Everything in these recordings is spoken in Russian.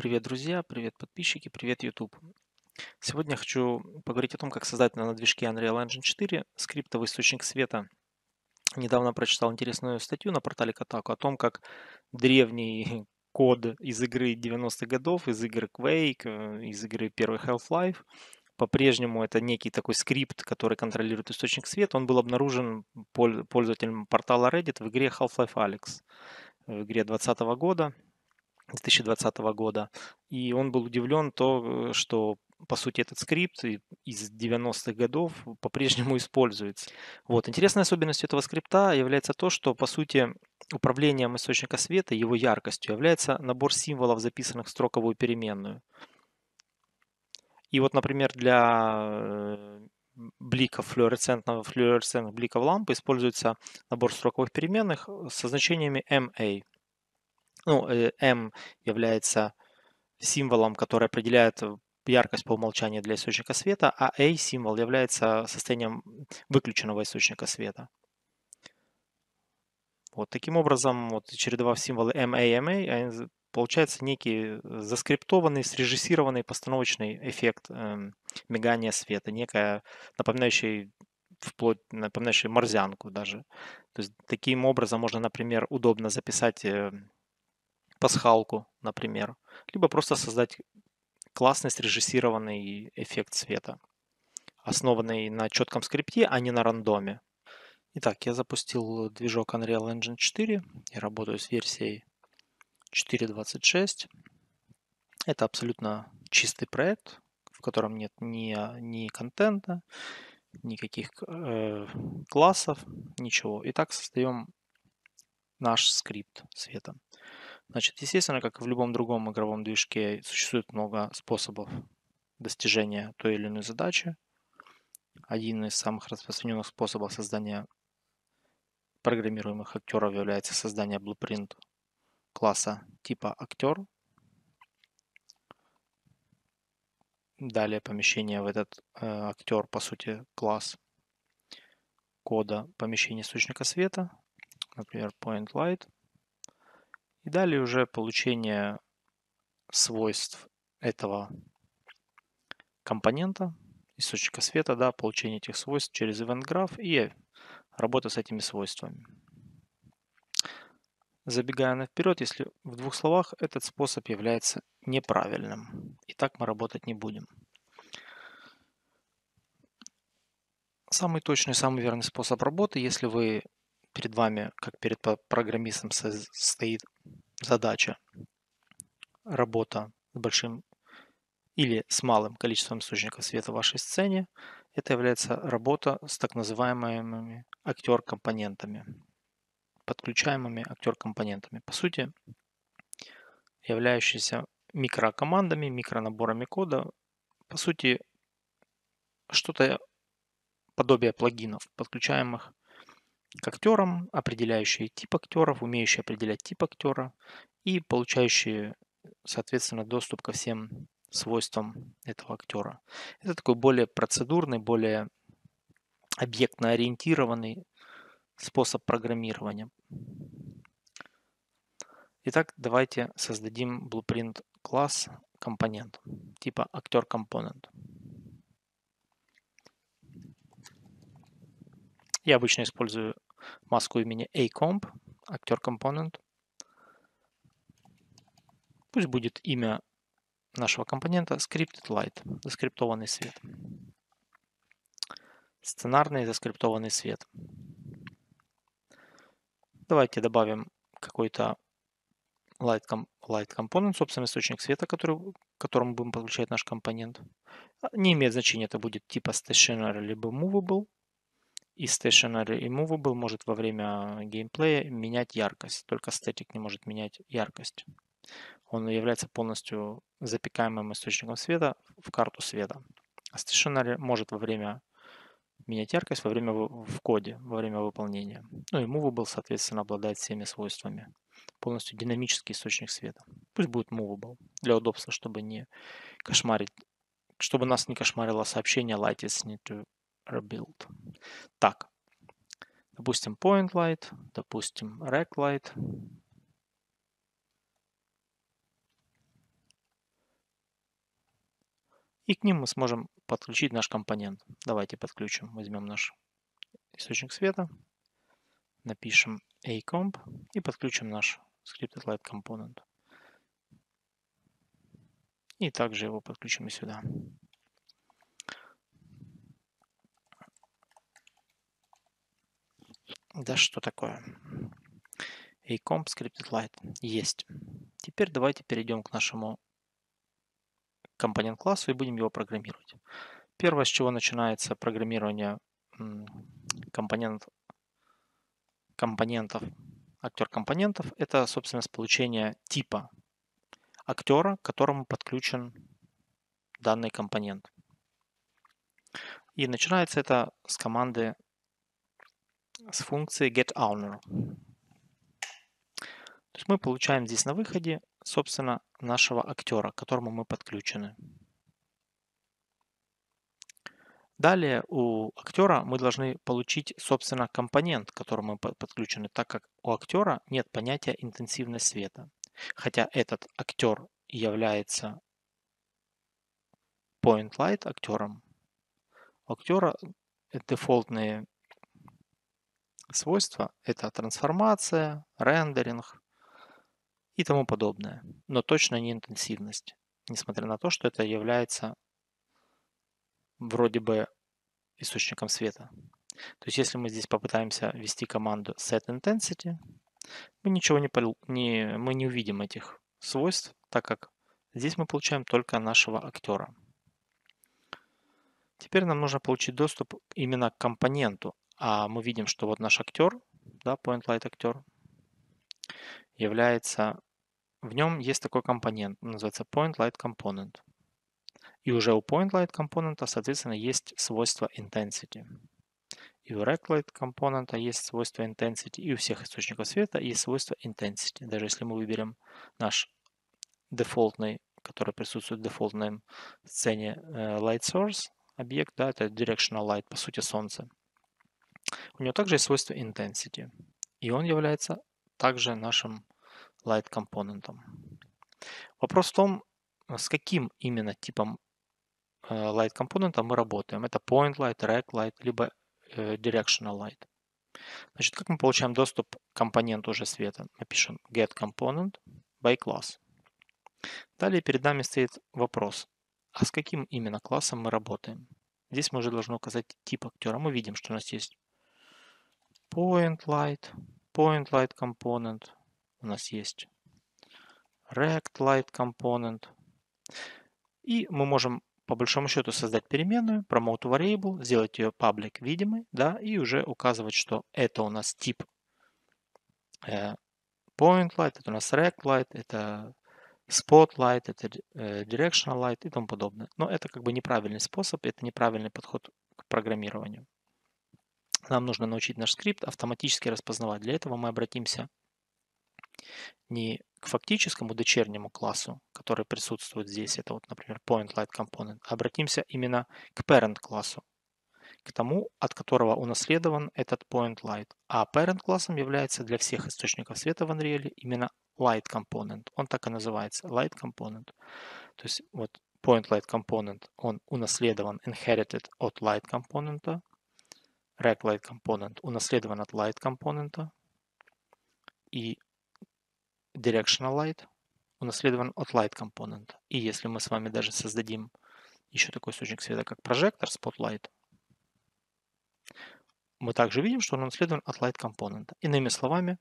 Привет, друзья, привет, подписчики, привет, YouTube. Сегодня я хочу поговорить о том, как создать на движке Unreal Engine 4 скриптовый источник света. Недавно прочитал интересную статью на портале Kotaku о том, как древний код из игры 90-х годов, из игры Quake, э, из игры первый Half-Life, по-прежнему это некий такой скрипт, который контролирует источник света. Он был обнаружен пользователем портала Reddit в игре Half-Life Alyx в игре 2020 года. 2020 года. И он был удивлен то, что по сути, этот скрипт из 90-х годов по-прежнему используется. Вот. Интересной особенностью этого скрипта является то, что, по сути, управлением источника света, его яркостью, является набор символов, записанных в строковую переменную. И вот, например, для э, бликов флуоресцентного флуоресцентных бликов лампы используется набор строковых переменных со значениями MA. Ну, э, M является символом, который определяет э, яркость по умолчанию для источника света, а A символ является состоянием выключенного источника света. Вот таким образом, вот чередовав символы MA, MA, получается некий заскриптованный, срежиссированный постановочный эффект э, мигания света, некая напоминающий вплоть напоминающий морзянку даже. То есть таким образом можно, например, удобно записать э, пасхалку, например, либо просто создать классный срежиссированный эффект света, основанный на четком скрипте, а не на рандоме. Итак, я запустил движок Unreal Engine 4 и работаю с версией 4.26. Это абсолютно чистый проект, в котором нет ни, ни контента, никаких э, классов, ничего. Итак, создаем наш скрипт света. Значит, естественно, как и в любом другом игровом движке, существует много способов достижения той или иной задачи. Один из самых распространенных способов создания программируемых актеров является создание blueprint класса типа актер. Далее помещение в этот э, актер, по сути, класс кода помещения источника света, например, point light – и далее уже получение свойств этого компонента, источника света, да, получение этих свойств через event graph и работа с этими свойствами. Забегая наперед, если в двух словах, этот способ является неправильным. И так мы работать не будем. Самый точный, самый верный способ работы, если вы перед вами, как перед программистом, стоит задача работа с большим или с малым количеством источников света в вашей сцене, это является работа с так называемыми актер-компонентами, подключаемыми актер-компонентами. По сути, являющиеся микрокомандами, микронаборами кода, по сути, что-то подобие плагинов, подключаемых к актерам, определяющие тип актеров, умеющие определять тип актера и получающие, соответственно, доступ ко всем свойствам этого актера. Это такой более процедурный, более объектно ориентированный способ программирования. Итак, давайте создадим blueprint класс компонент типа актер компонент. Я обычно использую маску имени acomp, актер компонент. Пусть будет имя нашего компонента scripted light, заскриптованный свет. Сценарный заскриптованный свет. Давайте добавим какой-то light, light component, собственно, источник света, который, которому будем подключать наш компонент. Не имеет значения, это будет типа stationary либо movable и Stationary и Movable может во время геймплея менять яркость. Только Static не может менять яркость. Он является полностью запекаемым источником света в карту света. А Stationary может во время менять яркость во время в коде, во время выполнения. Ну и Movable, соответственно, обладает всеми свойствами. Полностью динамический источник света. Пусть будет Movable для удобства, чтобы не кошмарить, чтобы нас не кошмарило сообщение Light is need to rebuild. Так, допустим, point light, допустим, rec light. И к ним мы сможем подключить наш компонент. Давайте подключим. Возьмем наш источник света, напишем acomp и подключим наш scripted light component. И также его подключим и сюда. Да что такое? acomp scripted light. Есть. Теперь давайте перейдем к нашему компонент классу и будем его программировать. Первое, с чего начинается программирование компонент, компонентов, актер компонентов, это, собственно, с получения типа актера, к которому подключен данный компонент. И начинается это с команды с функции getOwner. То есть мы получаем здесь на выходе, собственно, нашего актера, к которому мы подключены. Далее у актера мы должны получить, собственно, компонент, к которому мы подключены, так как у актера нет понятия интенсивность света. Хотя этот актер является point light актером, у актера дефолтные свойства – это трансформация, рендеринг, и тому подобное. Но точно не интенсивность, несмотря на то, что это является вроде бы источником света. То есть если мы здесь попытаемся ввести команду setIntensity, мы ничего не, не, мы не увидим этих свойств, так как здесь мы получаем только нашего актера. Теперь нам нужно получить доступ именно к компоненту, а мы видим, что вот наш актер, да, point light актер, является в нем есть такой компонент, называется PointLight Component. И уже у PointLight компонента, соответственно, есть свойство Intensity. И у RectLight компонента есть свойство Intensity, и у всех источников света есть свойство Intensity. Даже если мы выберем наш дефолтный, который присутствует в дефолтной сцене э, Light Source, объект, да, это Directional Light, по сути, Солнце. У него также есть свойство Intensity. И он является также нашим light компонентом. Вопрос в том, с каким именно типом э, light компонента мы работаем. Это point light, rect light, либо э, directional light. Значит, как мы получаем доступ к компоненту уже света? Мы пишем get component by class. Далее перед нами стоит вопрос, а с каким именно классом мы работаем? Здесь мы уже должны указать тип актера. Мы видим, что у нас есть point light, point light component, у нас есть rect light component. И мы можем по большому счету создать переменную, promote variable, сделать ее public видимой, да, и уже указывать, что это у нас тип э, point light, это у нас rect light, это spotlight, это э, directional light и тому подобное. Но это как бы неправильный способ, это неправильный подход к программированию. Нам нужно научить наш скрипт автоматически распознавать. Для этого мы обратимся не к фактическому дочернему классу, который присутствует здесь, это вот, например, point component, а обратимся именно к parent классу, к тому, от которого унаследован этот point light. А parent классом является для всех источников света в Unreal именно light component. Он так и называется, light component. То есть вот point light component, он унаследован, inherited от light компонента, light component унаследован от light компонента, и directional light унаследован от light компонента. И если мы с вами даже создадим еще такой источник света, как прожектор, spotlight, мы также видим, что он унаследован от light компонента. Иными словами,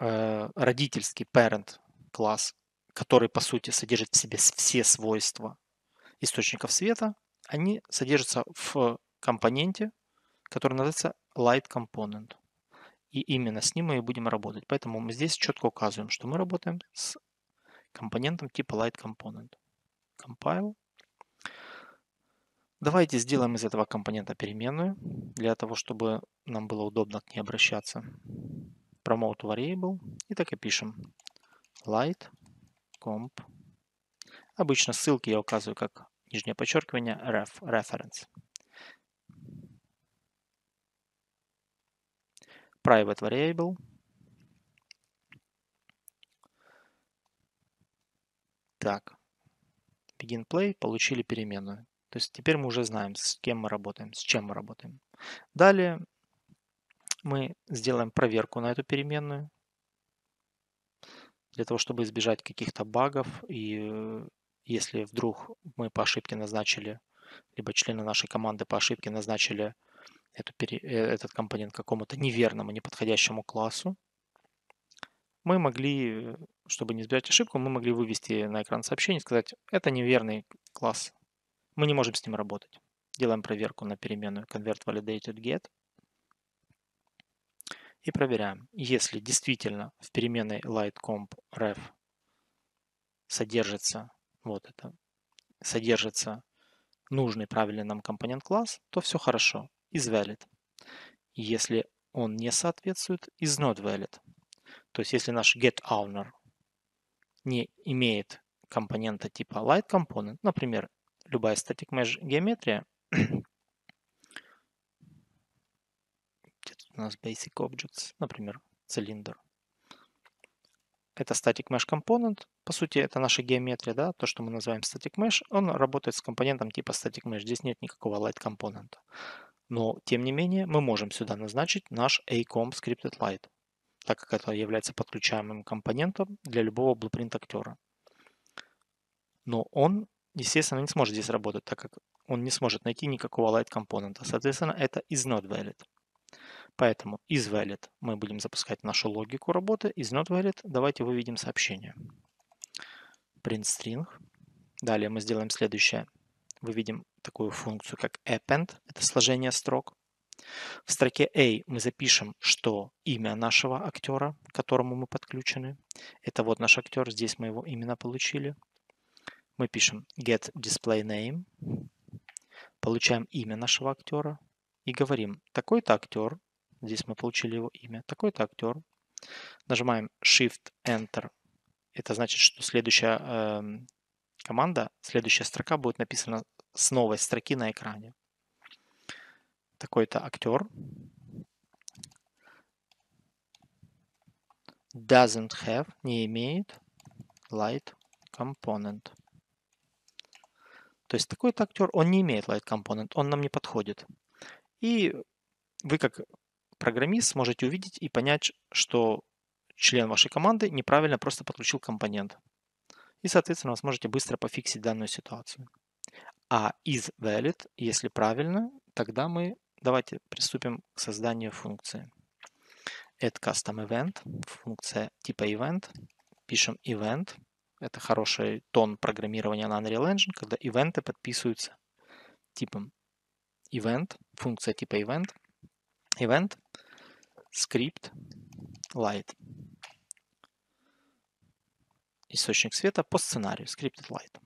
э, родительский parent класс, который по сути содержит в себе все свойства источников света, они содержатся в компоненте, который называется light component и именно с ним мы и будем работать. Поэтому мы здесь четко указываем, что мы работаем с компонентом типа light component. Compile. Давайте сделаем из этого компонента переменную, для того, чтобы нам было удобно к ней обращаться. Promote variable. И так и пишем. Light comp. Обычно ссылки я указываю как нижнее подчеркивание ref, reference. Private variable. Так. begin play, получили переменную. То есть теперь мы уже знаем, с кем мы работаем, с чем мы работаем. Далее мы сделаем проверку на эту переменную для того, чтобы избежать каких-то багов. И э, если вдруг мы по ошибке назначили, либо члены нашей команды по ошибке назначили эту, э, этот компонент какому-то неверному, неподходящему классу, мы могли, чтобы не избежать ошибку, мы могли вывести на экран сообщение и сказать, это неверный класс, мы не можем с ним работать. Делаем проверку на переменную convertValidatedGet и проверяем. Если действительно в переменной lightCompRef содержится вот это, содержится нужный правильный нам компонент класс, то все хорошо. Is valid. Если он не соответствует, is not valid. То есть если наш getOwner не имеет компонента типа lightComponent, например, любая static mesh геометрия, где тут у нас basic objects, например, цилиндр. Это static mesh component. По сути, это наша геометрия, да, то, что мы называем static mesh. Он работает с компонентом типа static mesh. Здесь нет никакого light компонента. Но, тем не менее, мы можем сюда назначить наш acomp scripted light, так как это является подключаемым компонентом для любого blueprint актера. Но он естественно, не сможет здесь работать, так как он не сможет найти никакого light компонента. Соответственно, это is not valid. Поэтому is valid мы будем запускать нашу логику работы. Is not valid давайте выведем сообщение. Print string. Далее мы сделаем следующее. Выведем такую функцию, как append. Это сложение строк. В строке A мы запишем, что имя нашего актера, к которому мы подключены. Это вот наш актер, здесь мы его именно получили мы пишем get display name, получаем имя нашего актера и говорим такой-то актер, здесь мы получили его имя, такой-то актер, нажимаем Shift Enter, это значит, что следующая э, команда, следующая строка будет написана с новой строки на экране. Такой-то актер doesn't have, не имеет light component. То есть такой-то актер, он не имеет light component, он нам не подходит. И вы как программист сможете увидеть и понять, что член вашей команды неправильно просто подключил компонент. И, соответственно, вы сможете быстро пофиксить данную ситуацию. А is valid, если правильно, тогда мы давайте приступим к созданию функции. Add custom event, функция типа event. Пишем event, это хороший тон программирования на Unreal Engine, когда ивенты подписываются типом event, функция типа event, event, script, light. Источник света по сценарию, scripted light.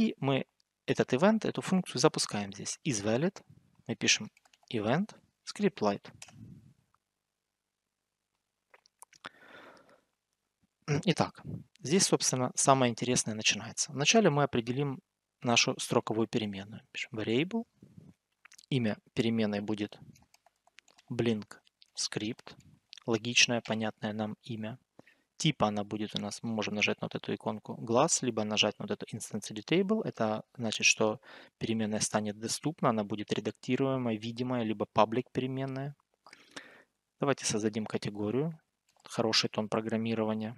И мы этот event, эту функцию запускаем здесь. Is valid. Мы пишем event, script light. Итак, здесь, собственно, самое интересное начинается. Вначале мы определим нашу строковую переменную. Пишем variable. Имя переменной будет blink script. Логичное, понятное нам имя. Типа она будет у нас, мы можем нажать на вот эту иконку glass, либо нажать на вот эту instance editable. Это значит, что переменная станет доступна, она будет редактируемая, видимая, либо public переменная. Давайте создадим категорию хороший тон программирования.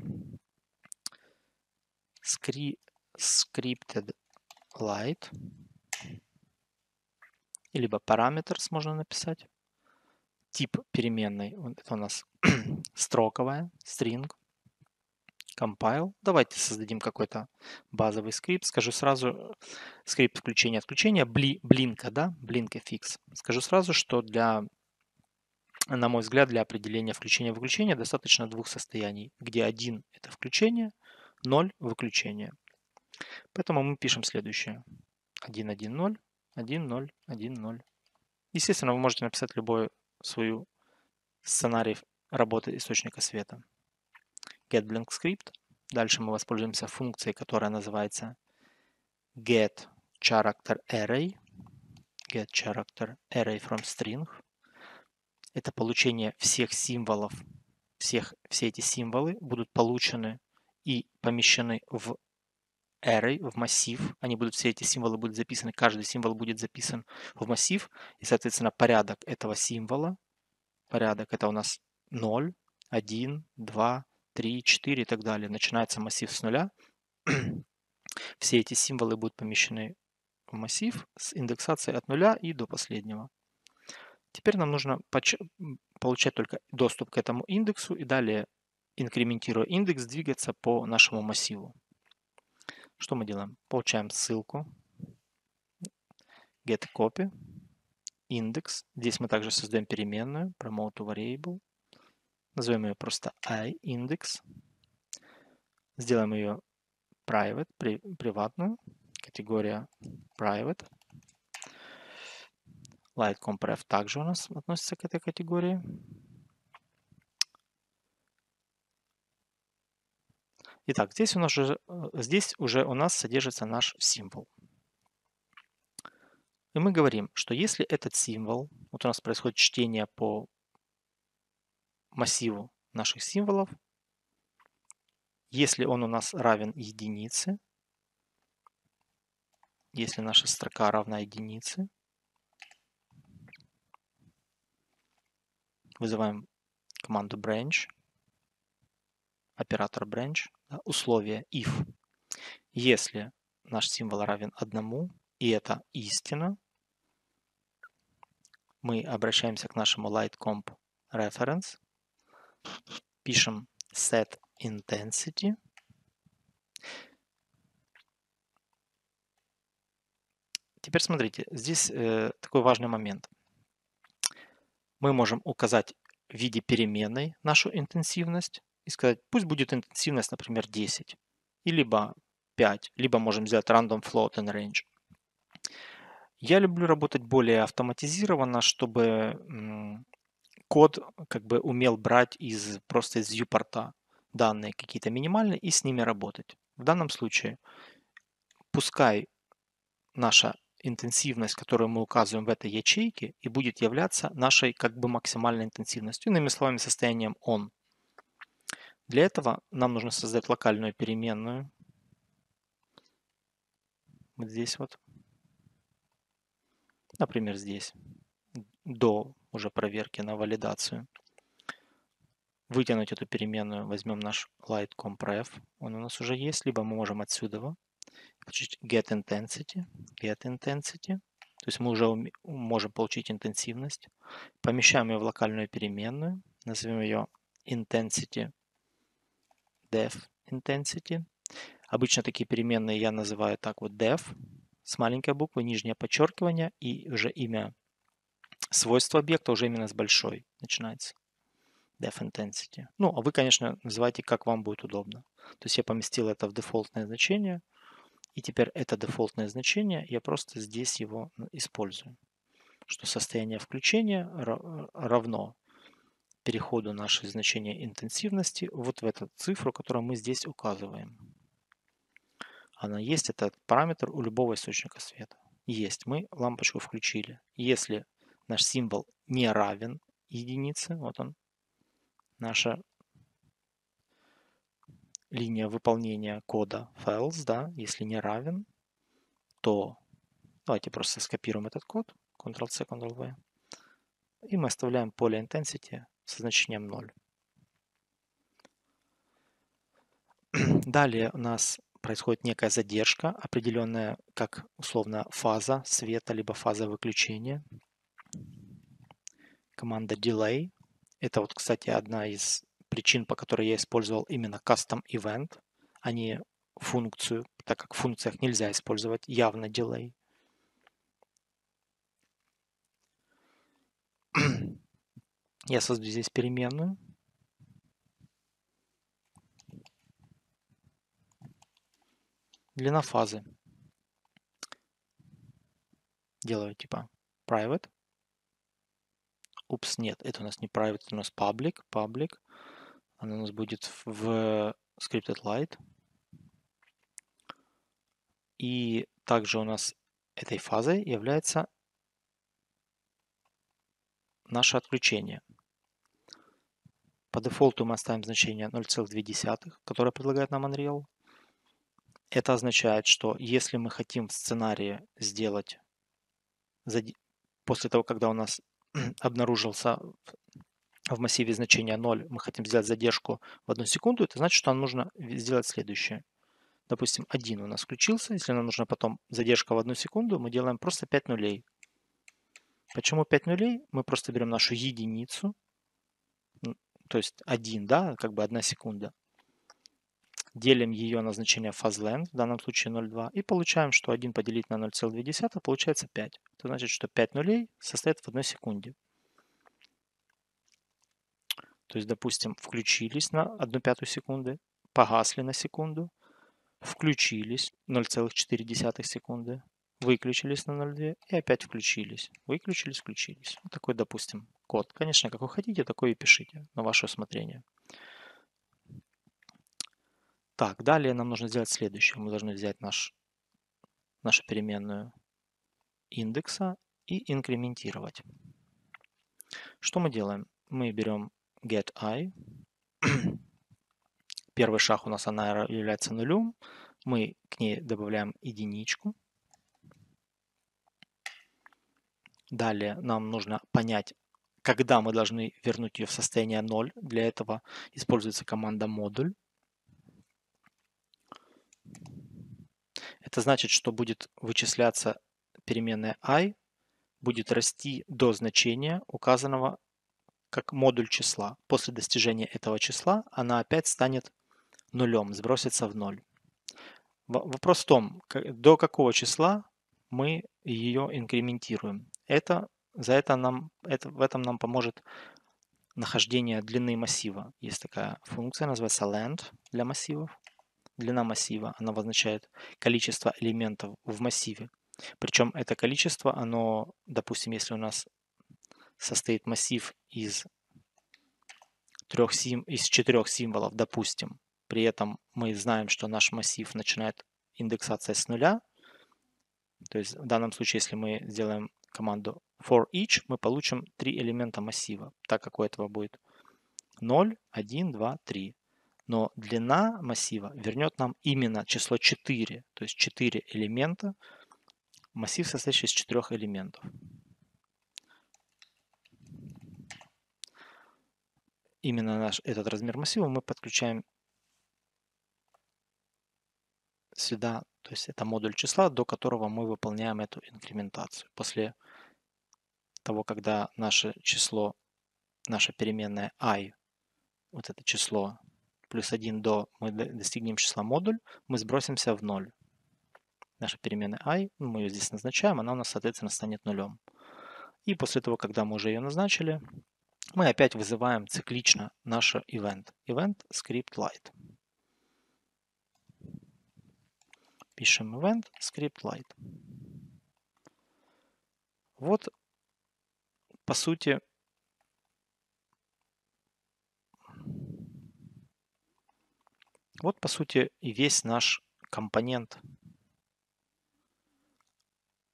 Scri scripted light. Либо parameters можно написать. Тип переменной. Это у нас строковая, string. Compile. Давайте создадим какой-то базовый скрипт. Скажу сразу, скрипт включения-отключения, бли, блинка, да, блинка фикс. Скажу сразу, что для на мой взгляд, для определения включения-выключения достаточно двух состояний, где один – это включение, 0 – выключение. Поэтому мы пишем следующее. 1, 1, 0, 1, 0, 1, 0. Естественно, вы можете написать любой свою сценарий работы источника света. getBlinkScript. Дальше мы воспользуемся функцией, которая называется getCharacterArray. getCharacterArray from string это получение всех символов. Всех, все эти символы будут получены и помещены в array, в массив. Они будут, все эти символы будут записаны, каждый символ будет записан в массив. И, соответственно, порядок этого символа, порядок это у нас 0, 1, 2, 3, 4 и так далее. Начинается массив с нуля. все эти символы будут помещены в массив с индексацией от нуля и до последнего. Теперь нам нужно получать только доступ к этому индексу и далее, инкрементируя индекс, двигаться по нашему массиву. Что мы делаем? Получаем ссылку, get copy, индекс. Здесь мы также создаем переменную, promote variable. Назовем ее просто iIndex. Сделаем ее private, при, приватную, категория private. LightCompref также у нас относится к этой категории. Итак, здесь у нас уже, э, здесь уже у нас содержится наш символ. И мы говорим, что если этот символ, вот у нас происходит чтение по массиву наших символов, если он у нас равен единице, если наша строка равна единице, вызываем команду branch, оператор branch, да, условие if. Если наш символ равен одному, и это истина, мы обращаемся к нашему lightcomp reference, пишем set intensity. Теперь смотрите, здесь э, такой важный момент. Мы можем указать в виде переменной нашу интенсивность и сказать, пусть будет интенсивность, например, 10, и либо 5, либо можем взять random float and range. Я люблю работать более автоматизированно, чтобы код как бы умел брать из просто из viewport данные какие-то минимальные и с ними работать. В данном случае пускай наша интенсивность, которую мы указываем в этой ячейке, и будет являться нашей как бы максимальной интенсивностью, иными словами, состоянием on. Для этого нам нужно создать локальную переменную. Вот здесь вот. Например, здесь. До уже проверки на валидацию. Вытянуть эту переменную, возьмем наш lightcompref, он у нас уже есть, либо мы можем отсюда получить get intensity, get intensity, то есть мы уже можем получить интенсивность, помещаем ее в локальную переменную, назовем ее intensity def intensity. Обычно такие переменные я называю так вот def с маленькой буквы, нижнее подчеркивание и уже имя свойства объекта уже именно с большой начинается def intensity. Ну, а вы, конечно, называйте, как вам будет удобно. То есть я поместил это в дефолтное значение, и теперь это дефолтное значение, я просто здесь его использую. Что состояние включения равно переходу нашей значения интенсивности вот в эту цифру, которую мы здесь указываем. Она есть, этот параметр у любого источника света. Есть, мы лампочку включили. Если наш символ не равен единице, вот он, наша линия выполнения кода files, да, если не равен, то давайте просто скопируем этот код, Ctrl-C, Ctrl-V, и мы оставляем поле intensity со значением 0. Далее у нас происходит некая задержка, определенная как условно фаза света, либо фаза выключения. Команда delay это вот, кстати, одна из причин, по которой я использовал именно custom event, а не функцию, так как в функциях нельзя использовать явно delay. Я создаю здесь переменную. Длина фазы. Делаю типа private. Упс, нет, это у нас не private, это у нас public, public. Она у нас будет в scripted light. И также у нас этой фазой является наше отключение. По дефолту мы оставим значение 0,2, которое предлагает нам Unreal. Это означает, что если мы хотим в сценарии сделать после того, когда у нас обнаружился в массиве значения 0, мы хотим сделать задержку в одну секунду, это значит, что нам нужно сделать следующее. Допустим, 1 у нас включился, если нам нужно потом задержка в одну секунду, мы делаем просто 5 нулей. Почему 5 нулей? Мы просто берем нашу единицу, то есть 1, да, как бы 1 секунда, делим ее на значение fazlength, в данном случае 0,2, и получаем, что 1 поделить на 0,2 получается 5. Это значит, что 5 нулей состоит в 1 секунде. То есть, допустим, включились на 1 пятую секунды, погасли на секунду, включились 0,4 секунды, выключились на 0,2 и опять включились. Выключились, включились. Вот такой, допустим, код. Конечно, как вы хотите, такой и пишите на ваше усмотрение. Так, далее нам нужно сделать следующее. Мы должны взять наш, нашу переменную индекса и инкрементировать. Что мы делаем? Мы берем getI. Первый шаг у нас она является нулем. Мы к ней добавляем единичку. Далее нам нужно понять, когда мы должны вернуть ее в состояние 0. Для этого используется команда модуль. Это значит, что будет вычисляться переменная i, будет расти до значения, указанного как модуль числа. После достижения этого числа она опять станет нулем, сбросится в ноль. Вопрос в том, до какого числа мы ее инкрементируем. Это, за это нам, это, в этом нам поможет нахождение длины массива. Есть такая функция, называется length для массивов длина массива, она обозначает количество элементов в массиве. Причем это количество, оно, допустим, если у нас состоит массив из, трех сим, из четырех символов, допустим, при этом мы знаем, что наш массив начинает индексация с нуля, то есть в данном случае, если мы сделаем команду for each, мы получим три элемента массива, так как у этого будет 0, 1, 2, 3 но длина массива вернет нам именно число 4, то есть 4 элемента, массив, состоящий из 4 элементов. Именно наш, этот размер массива мы подключаем сюда, то есть это модуль числа, до которого мы выполняем эту инкрементацию. После того, когда наше число, наша переменная i, вот это число плюс 1 до мы достигнем числа модуль, мы сбросимся в 0. Наша переменная i, ну, мы ее здесь назначаем, она у нас, соответственно, станет нулем. И после того, когда мы уже ее назначили, мы опять вызываем циклично наш event. Event script light. Пишем event script light. Вот, по сути, Вот, по сути, и весь наш компонент.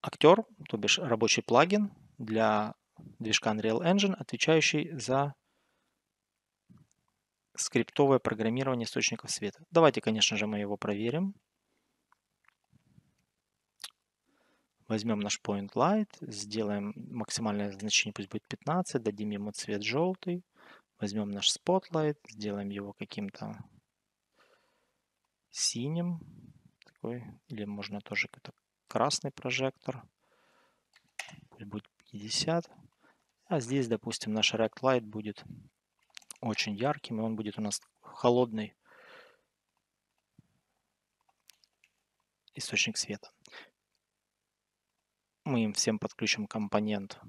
Актер, то бишь рабочий плагин для движка Unreal Engine, отвечающий за скриптовое программирование источников света. Давайте, конечно же, мы его проверим. Возьмем наш Point Light, сделаем максимальное значение, пусть будет 15, дадим ему цвет желтый. Возьмем наш Spotlight, сделаем его каким-то синим. Такой, или можно тоже какой-то красный прожектор. Пусть будет 50. А здесь, допустим, наш Rect Light будет очень ярким, и он будет у нас холодный источник света. Мы им всем подключим компонент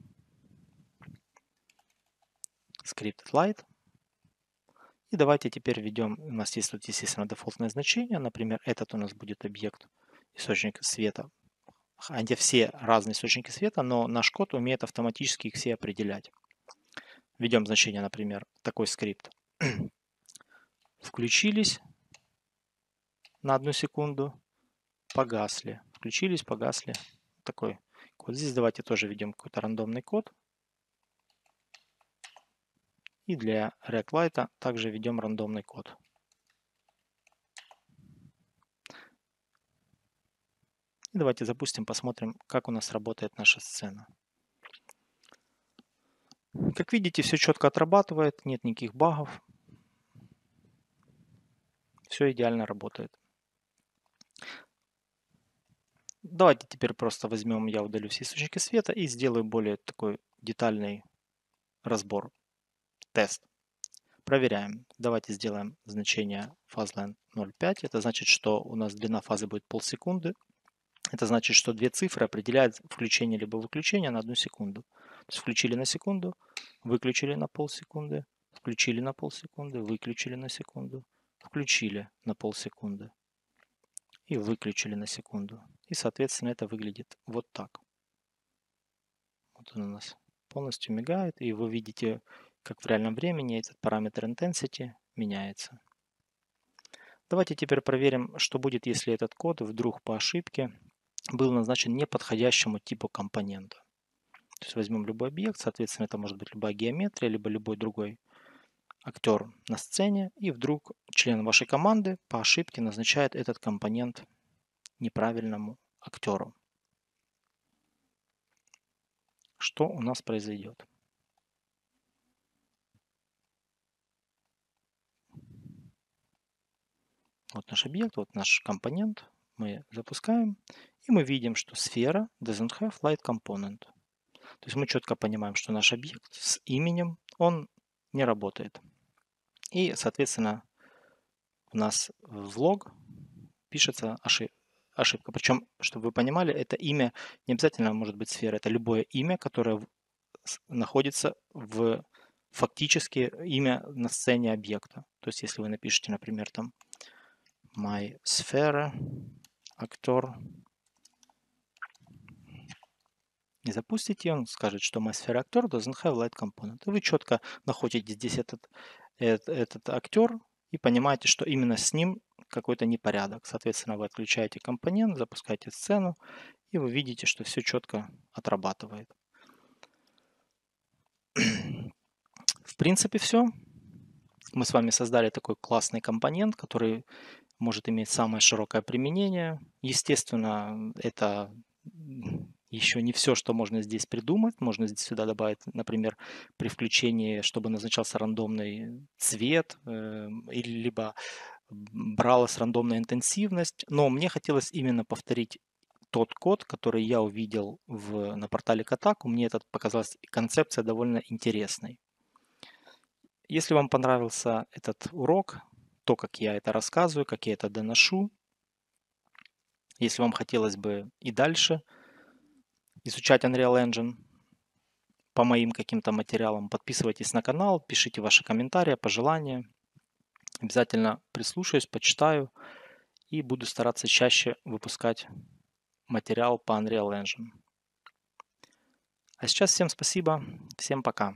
Scripted Light. И давайте теперь введем, у нас есть тут, естественно, дефолтное значение. Например, этот у нас будет объект источник света. Они все разные источники света, но наш код умеет автоматически их все определять. Введем значение, например, такой скрипт. Включились на одну секунду, погасли. Включились, погасли. Такой код. Здесь давайте тоже введем какой-то рандомный код. И для ReactLight также введем рандомный код. И давайте запустим, посмотрим, как у нас работает наша сцена. Как видите, все четко отрабатывает, нет никаких багов. Все идеально работает. Давайте теперь просто возьмем, я удалю все источники света и сделаю более такой детальный разбор, тест. Проверяем. Давайте сделаем значение фазлайн 0,5. Это значит, что у нас длина фазы будет полсекунды. Это значит, что две цифры определяют включение либо выключение на одну секунду. То есть включили на секунду, выключили на полсекунды, включили на полсекунды, выключили на секунду, включили на полсекунды и выключили на секунду. И, соответственно, это выглядит вот так. Вот он у нас полностью мигает, и вы видите, как в реальном времени этот параметр intensity меняется. Давайте теперь проверим, что будет, если этот код вдруг по ошибке был назначен неподходящему типу компонента. То есть возьмем любой объект, соответственно, это может быть любая геометрия, либо любой другой актер на сцене, и вдруг член вашей команды по ошибке назначает этот компонент неправильному актеру. Что у нас произойдет? Вот наш объект, вот наш компонент. Мы запускаем, и мы видим, что сфера doesn't have light component. То есть мы четко понимаем, что наш объект с именем, он не работает. И, соответственно, у нас в лог пишется ошибка ошибка. Причем, чтобы вы понимали, это имя не обязательно может быть сфера, это любое имя, которое находится в фактически имя на сцене объекта. То есть, если вы напишете, например, там my sphere актор и запустите, он скажет, что my sphere актор doesn't have light component. И вы четко находите здесь этот, этот, этот актер и понимаете, что именно с ним какой-то непорядок. Соответственно, вы отключаете компонент, запускаете сцену, и вы видите, что все четко отрабатывает. В принципе, все. Мы с вами создали такой классный компонент, который может иметь самое широкое применение. Естественно, это еще не все, что можно здесь придумать. Можно здесь сюда добавить, например, при включении, чтобы назначался рандомный цвет, э, или либо бралась рандомная интенсивность, но мне хотелось именно повторить тот код, который я увидел в, на портале Kotaku. Мне это показалась концепция довольно интересной. Если вам понравился этот урок, то, как я это рассказываю, как я это доношу, если вам хотелось бы и дальше изучать Unreal Engine по моим каким-то материалам, подписывайтесь на канал, пишите ваши комментарии, пожелания. Обязательно прислушаюсь, почитаю и буду стараться чаще выпускать материал по Unreal Engine. А сейчас всем спасибо, всем пока.